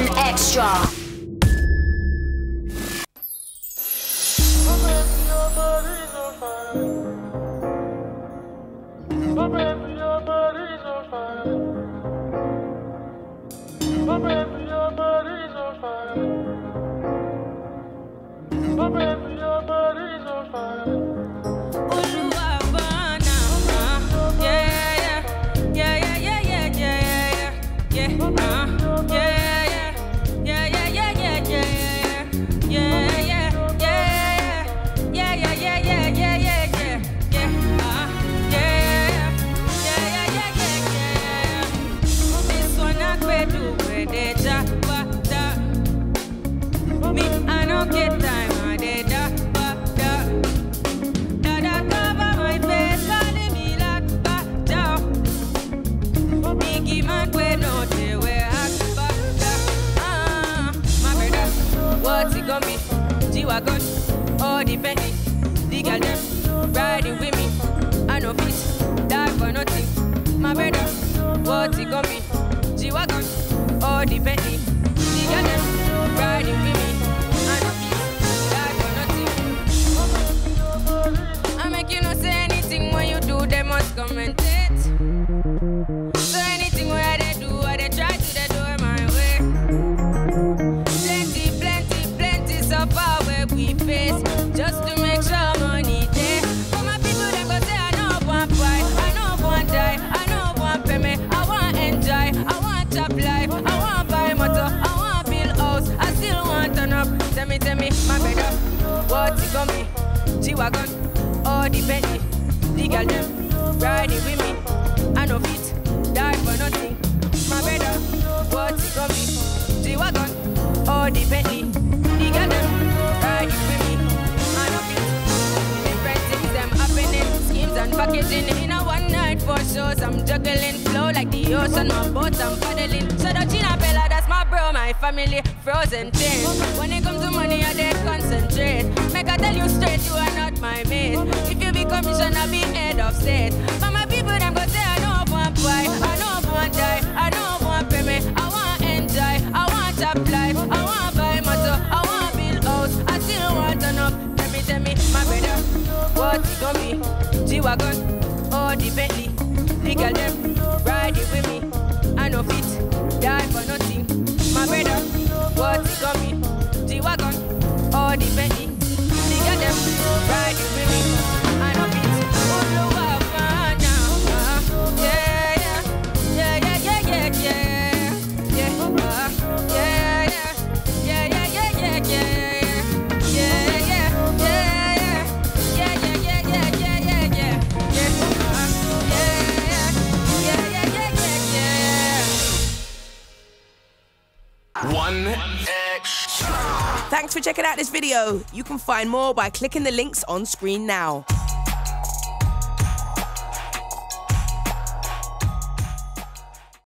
1Xtra. All the the girl them riding with me. I know fit, die for nothing. My brother, what it gonna be? G-Wagon, all the the girl them riding with me. I die for nothing. I make you not say anything when you do, they must commentate. Gonna be? G-Wagon, all the Bentley, the girl them riding with me. I know fit, die for nothing. My brother, what it gonna be? G-Wagon, all the Bentley, the girl them riding with me. I know fit, different things them happening, schemes and packaging in a one night for shows. I'm juggling, flow like the ocean, my boat I'm paddling. Shout out Gina Bella, that's my bro, my family, frozen things. When it comes to money, I dey concentrate. Make I tell you straight, you are not my mate. If you be commissioner, be head of state. My people, them go say I know want buy, I know want die, I know want me, I want enjoy, I want top life, I want buy motor, I want build house, I still want turn up. Tell me, tell me, my brother, what it gonna be? G-Wagon, all the Bentley, the girl them riding with me. One extra. Thanks for checking out this video. You can find more by clicking the links on screen now.